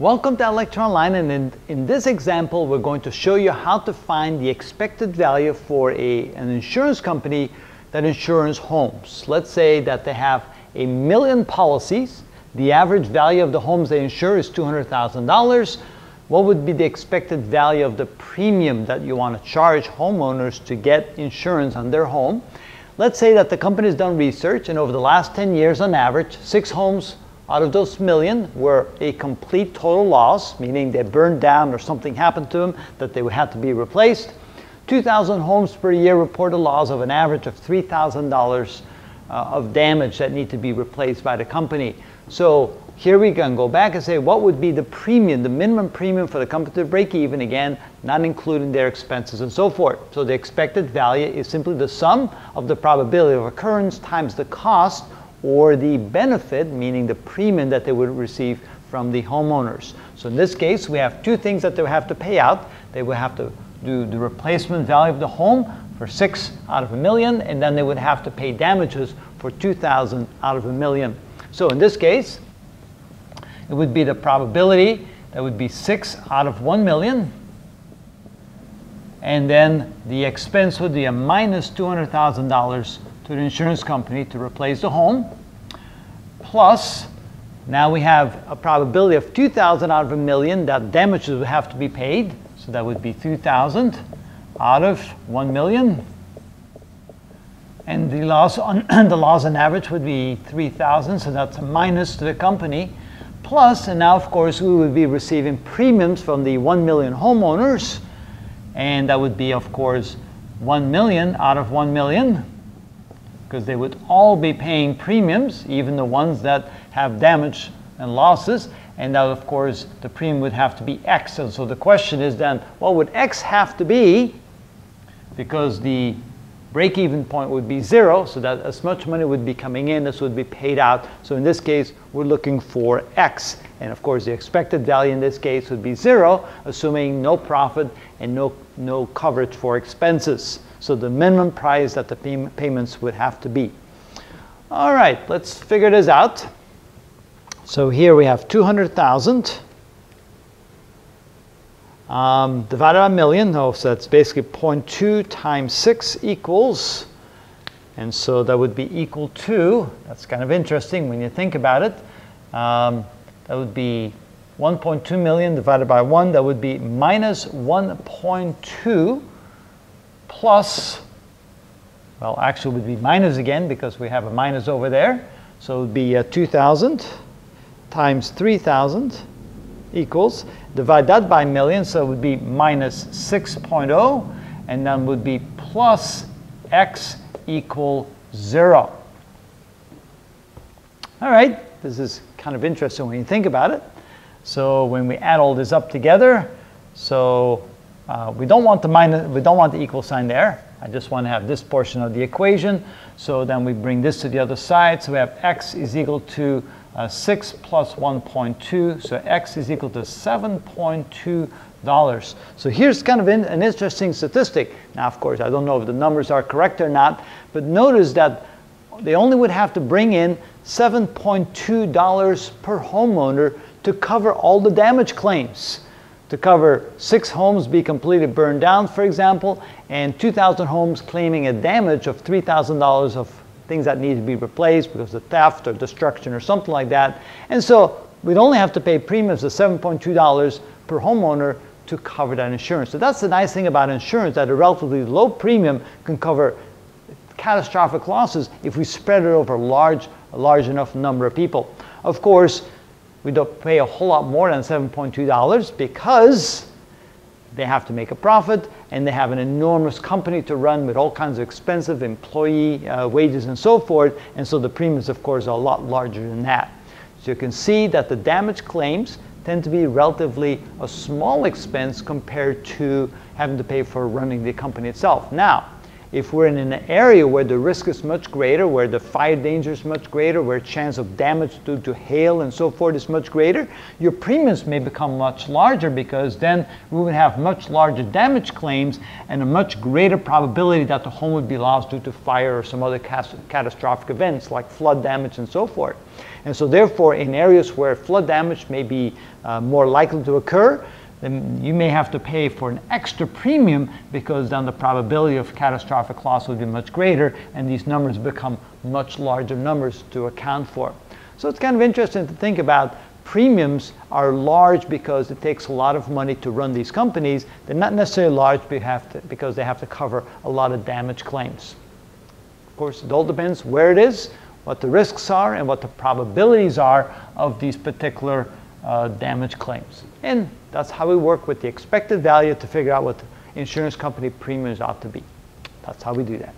Welcome to ilectureonline and in, in, this example we're going to show you how to find the expected value for a, an insurance company that insures homes. Let's say that they have a million policies. The average value of the homes they insure is $200,000. What would be the expected value of the premium that you want to charge homeowners to get insurance on their home? Let's say that the company has done research and over the last 10 years on average, six homes out of those million were a complete total loss, meaning they burned down or something happened to them that they would have to be replaced. 2,000 homes per year report a loss of an average of $3,000 uh, of damage that need to be replaced by the company. So here we can go back and say what would be the premium, the minimum premium for the company to break even again, not including their expenses and so forth. So the expected value is simply the sum of the probability of occurrence times the cost or the benefit, meaning the premium that they would receive from the homeowners. So in this case, we have two things that they would have to pay out. They would have to do the replacement value of the home for six out of a million, and then they would have to pay damages for 2,000 out of a million. So in this case, it would be the probability that would be six out of one million, and then the expense would be a minus $200,000 to the insurance company to replace the home. Plus, now we have a probability of 2,000 out of a million that damages would have to be paid. So that would be 2,000 out of 1 million. And the loss on the loss on average would be 3,000, so that's a minus to the company. Plus, and now of course we would be receiving premiums from the 1 million homeowners, and that would be of course 1 million out of 1 million because they would all be paying premiums, even the ones that have damage and losses. And now, of course, the premium would have to be X. And so the question is then, what would X have to be? Because the break-even point would be zero, so that as much money would be coming in as would be paid out. So in this case, we're looking for X. And of course, the expected value in this case would be zero, assuming no profit and no, no coverage for expenses. So the minimum price that the pay payments would have to be. All right, let's figure this out. So here we have 200,000 um, divided by a million. Oh, so that's basically 0.2 times 6 equals, and so that would be equal to, that's kind of interesting when you think about it. Um, that would be 1.2 million divided by 1, that would be minus 1.2 plus, well, actually would be minus again because we have a minus over there. So it would be uh, 2,000 times 3,000 equals, divide that by million, so it would be minus 6.0, and then would be plus x equal 0. All right, this is kind of interesting when you think about it. So when we add all this up together, so uh, we don't want the minus, we don't want the equal sign there. I just want to have this portion of the equation. So then we bring this to the other side. So we have x is equal to uh, 6 plus 1.2. So x is equal to 7.2 dollars. So here's kind of in, an interesting statistic. Now, of course, I don't know if the numbers are correct or not, but notice that they only would have to bring in $7.2 per homeowner to cover all the damage claims to cover six homes be completely burned down, for example, and 2,000 homes claiming a damage of $3,000 of things that need to be replaced because of theft or destruction or something like that. And so we'd only have to pay premiums of $7.2 per homeowner to cover that insurance. So that's the nice thing about insurance, that a relatively low premium can cover catastrophic losses if we spread it over large, a large enough number of people. Of course, we don't pay a whole lot more than $7.2 because they have to make a profit and they have an enormous company to run with all kinds of expensive employee uh, wages and so forth. And so the premiums, of course, are a lot larger than that. So you can see that the damage claims tend to be relatively a small expense compared to having to pay for running the company itself. Now, If we're in an area where the risk is much greater, where the fire danger is much greater, where chance of damage due to hail and so forth is much greater, your premiums may become much larger because then we would have much larger damage claims and a much greater probability that the home would be lost due to fire or some other catastrophic events like flood damage and so forth. And so therefore, in areas where flood damage may be uh, more likely to occur, then you may have to pay for an extra premium because then the probability of catastrophic loss would be much greater and these numbers become much larger numbers to account for. So it's kind of interesting to think about premiums are large because it takes a lot of money to run these companies. They're not necessarily large because they have to cover a lot of damage claims. Of course, it all depends where it is, what the risks are, and what the probabilities are of these particular uh, damage claims. And that's how we work with the expected value to figure out what the insurance company premiums ought to be. That's how we do that.